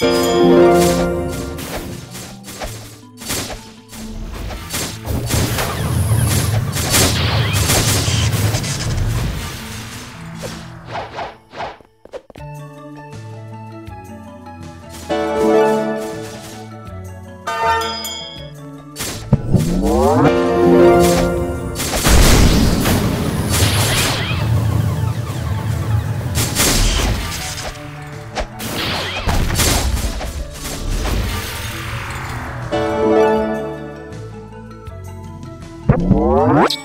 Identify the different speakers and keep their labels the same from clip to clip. Speaker 1: Bye. What?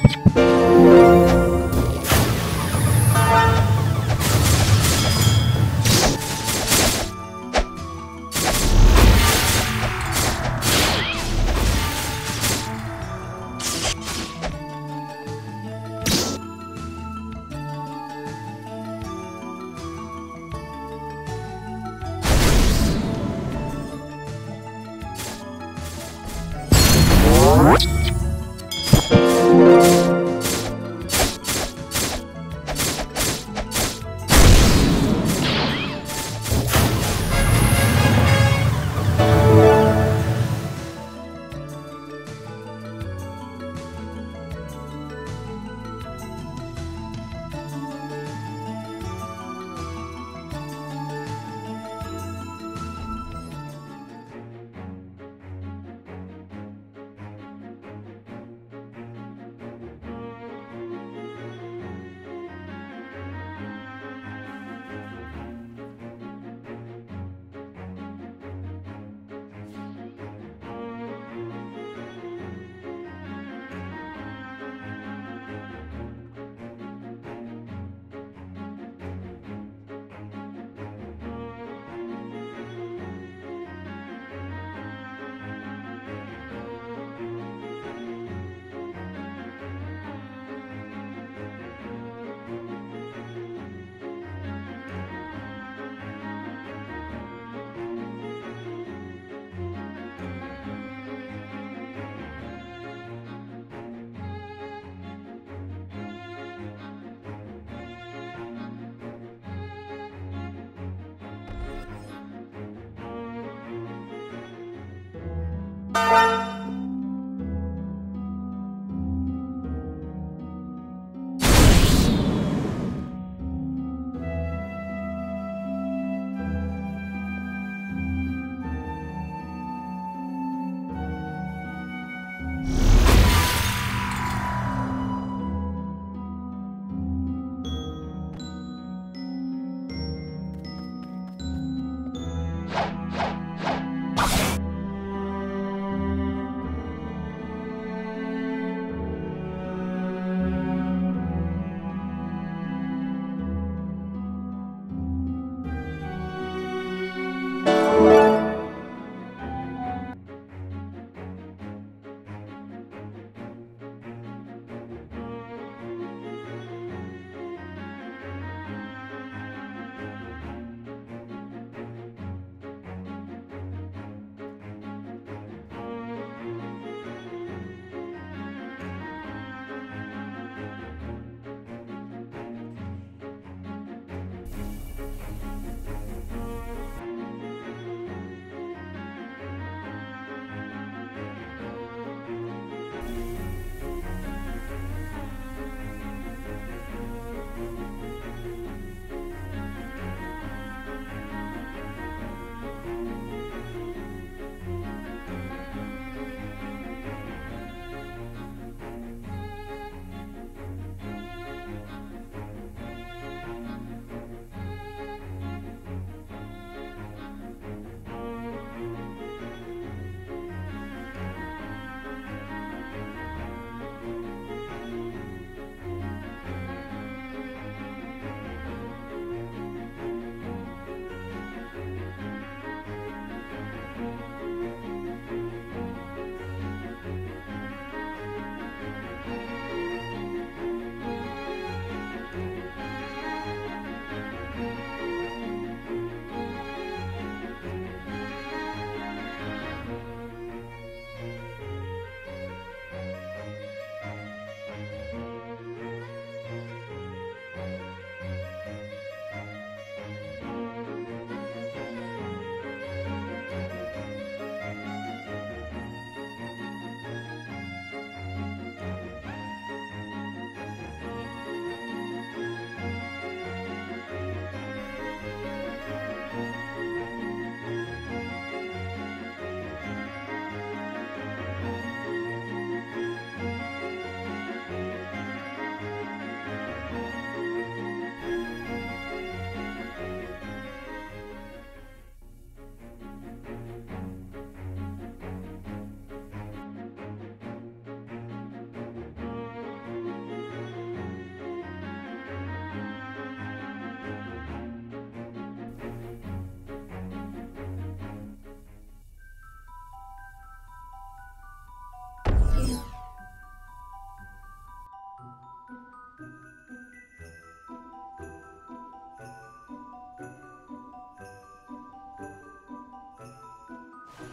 Speaker 1: Música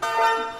Speaker 1: Thank you.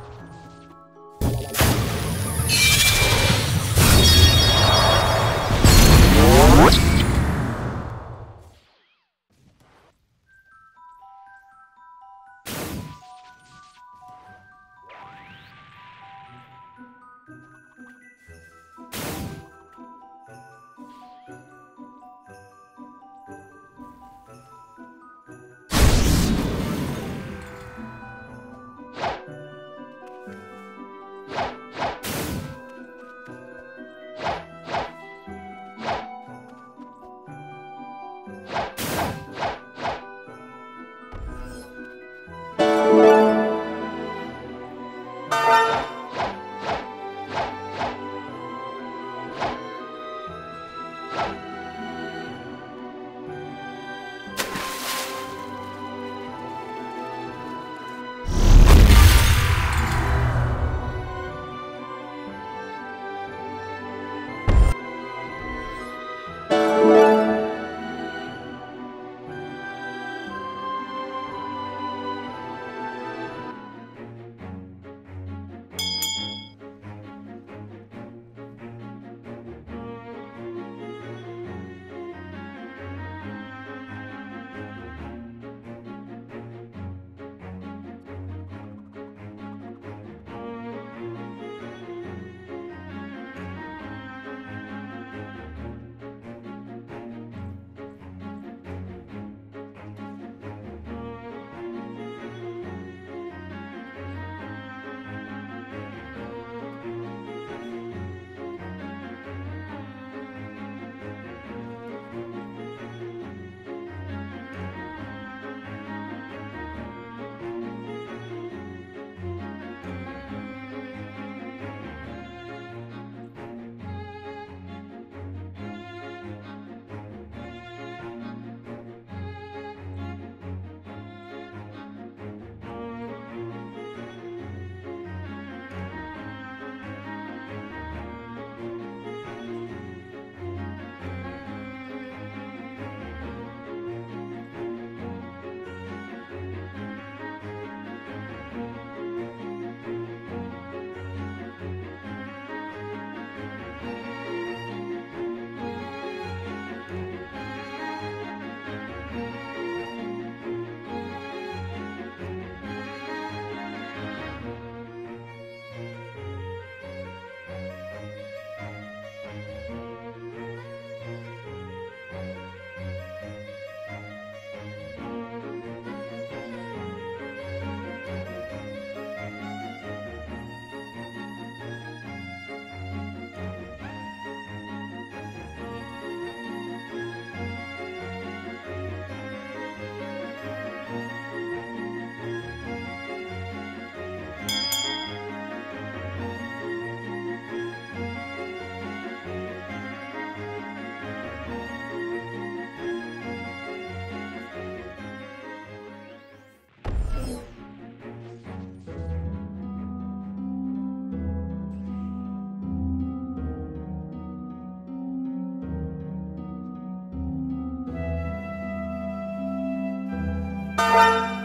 Speaker 1: Bye.